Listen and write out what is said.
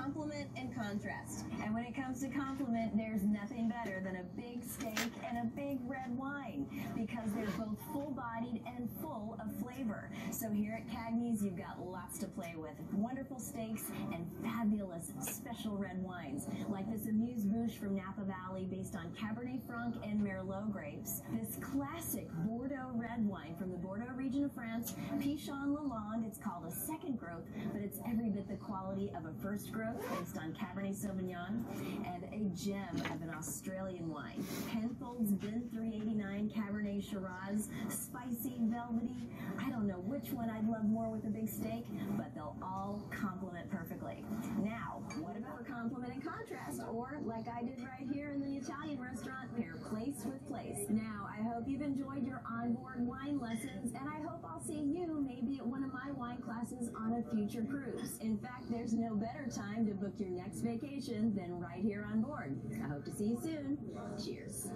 complement and contrast. And when it comes to complement, there's nothing better than a big steak and a big red wine because they're both full-bodied and full of flavor. So here at Cagney's, you've got lots to play with. Wonderful steaks and fabulous special red wines, like this Amuse Bouche from Napa Valley based on Cabernet Franc and Merlot grapes. This classic Bordeaux red wine from the Bordeaux region of France, Pichon Lalande. It's called a second growth, but it's every bit quality of a first growth based on Cabernet Sauvignon and a gem of an Australian wine. Penfolds Bin 389 Cabernet Shiraz, spicy, velvety. I don't know which one I'd love more with a big steak, but they'll all complement perfectly. Now, what about complement and contrast? Or, like I did right here in the Italian restaurant, pair place with place. Now, I hope you've enjoyed your onboard wine lessons, and I hope I'll see you maybe at one of my wine classes on a future cruise. In fact, there's no better time to book your next vacation than right here on board. I hope to see you soon. Cheers.